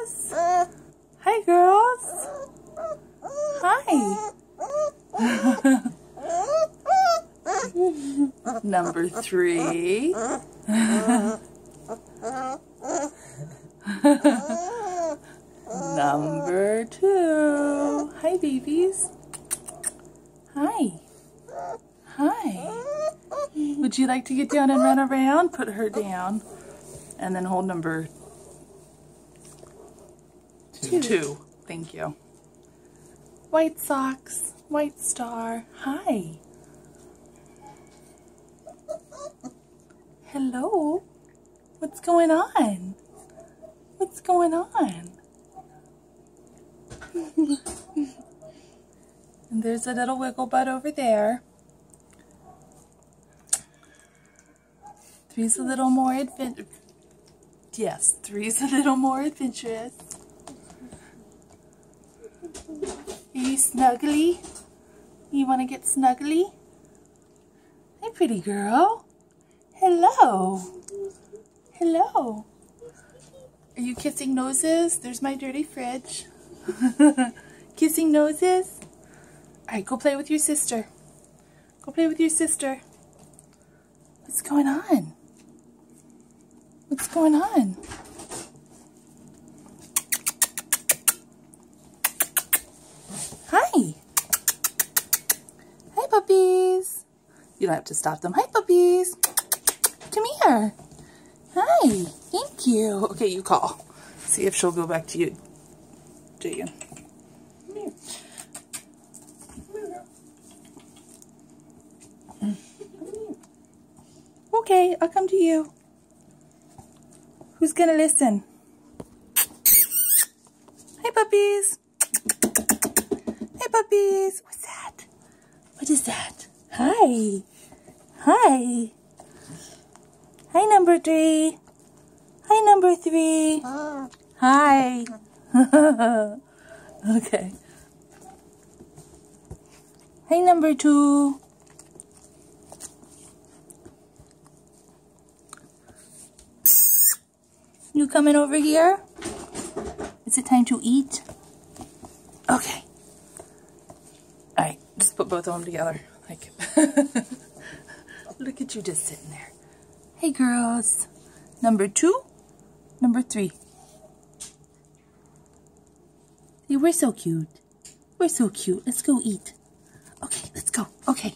girls. Hi, girls. Hi. Number three. Number two. Hi, babies. Hi. Hi. Would you like to get down and run around? Put her down. And then hold number two. two. Thank you. White socks. White star. Hi. Hello. What's going on? What's going on? and there's a little wiggle butt over there. Three's a little more adventurous. Yes, three's a little more adventurous. Are you snuggly? You want to get snuggly? Hey, pretty girl. Hello. Hello. Are you kissing noses? There's my dirty fridge. kissing noses? Alright, go play with your sister. Go play with your sister. What's going on? What's going on? Hi. Hi, puppies. You don't have to stop them. Hi, puppies. Come here. Hi. Thank you. Okay, you call. See if she'll go back to you. To you. Mm. Okay, I'll come to you. Who's gonna listen? Hi, puppies. Puppies. What's that? What is that? Hi. Hi. Hi, number three. Hi, number three. Hi. okay. Hi, number two. You coming over here? Is it time to eat? Okay. Put both of them together. Like, look at you just sitting there. Hey girls. Number two, number three. Hey, we're so cute. We're so cute. Let's go eat. Okay, let's go. Okay.